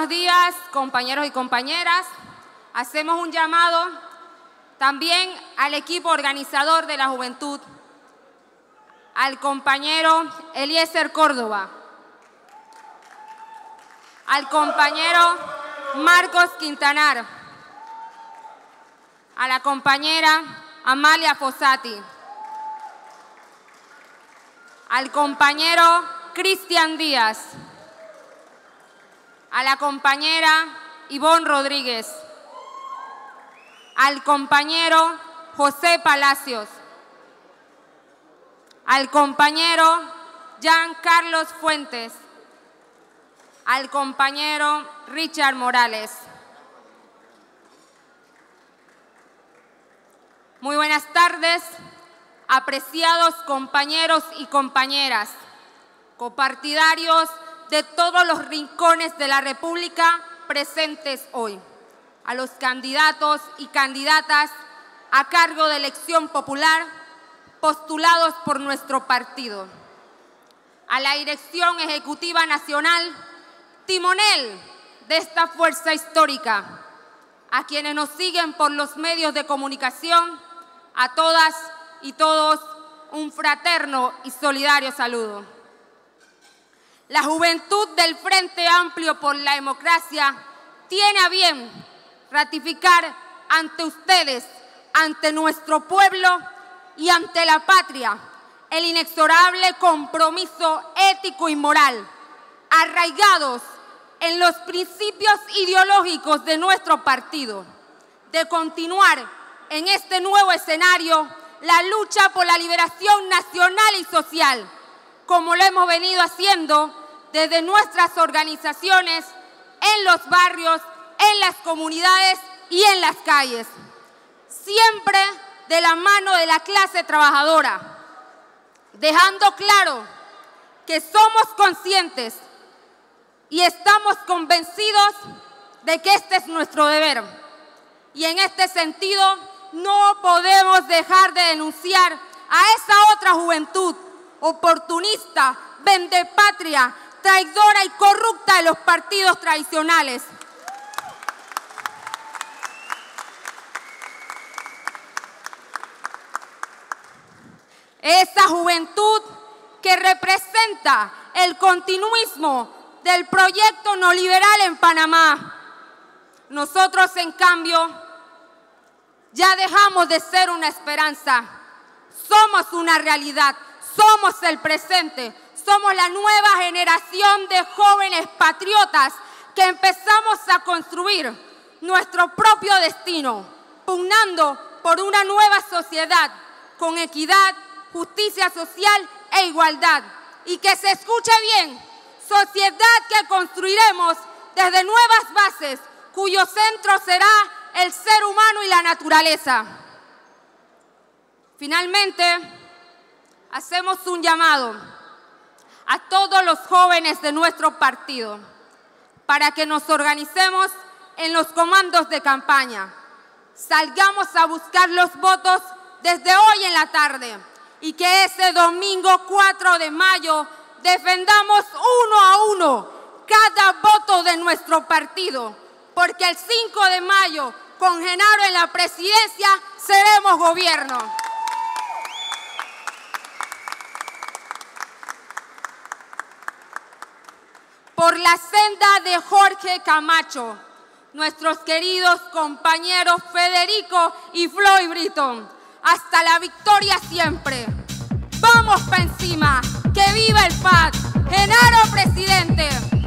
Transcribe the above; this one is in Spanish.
buenos días, compañeros y compañeras. Hacemos un llamado también al equipo organizador de la juventud, al compañero Eliezer Córdoba, al compañero Marcos Quintanar, a la compañera Amalia Fossati, al compañero Cristian Díaz, a la compañera Ivonne Rodríguez, al compañero José Palacios, al compañero Jean Carlos Fuentes, al compañero Richard Morales. Muy buenas tardes, apreciados compañeros y compañeras, copartidarios de todos los rincones de la República presentes hoy, a los candidatos y candidatas a cargo de elección popular postulados por nuestro partido, a la Dirección Ejecutiva Nacional, timonel de esta fuerza histórica, a quienes nos siguen por los medios de comunicación, a todas y todos un fraterno y solidario saludo. La juventud del Frente Amplio por la Democracia tiene a bien ratificar ante ustedes, ante nuestro pueblo y ante la patria el inexorable compromiso ético y moral, arraigados en los principios ideológicos de nuestro partido, de continuar en este nuevo escenario la lucha por la liberación nacional y social, como lo hemos venido haciendo desde nuestras organizaciones, en los barrios, en las comunidades y en las calles. Siempre de la mano de la clase trabajadora, dejando claro que somos conscientes y estamos convencidos de que este es nuestro deber. Y en este sentido, no podemos dejar de denunciar a esa otra juventud oportunista, vendepatria, traidora y corrupta de los partidos tradicionales. Esa juventud que representa el continuismo del proyecto no liberal en Panamá. Nosotros, en cambio, ya dejamos de ser una esperanza. Somos una realidad, somos el presente, somos la nueva generación de jóvenes patriotas que empezamos a construir nuestro propio destino, pugnando por una nueva sociedad con equidad, justicia social e igualdad. Y que se escuche bien, sociedad que construiremos desde nuevas bases, cuyo centro será el ser humano y la naturaleza. Finalmente, hacemos un llamado a todos los jóvenes de nuestro partido para que nos organicemos en los comandos de campaña. Salgamos a buscar los votos desde hoy en la tarde y que ese domingo 4 de mayo defendamos uno a uno cada voto de nuestro partido, porque el 5 de mayo, con Genaro en la presidencia, seremos gobierno. Por la senda de Jorge Camacho, nuestros queridos compañeros Federico y Floyd Britton. Hasta la victoria siempre. Vamos para encima. Que viva el FAT. Genaro presidente.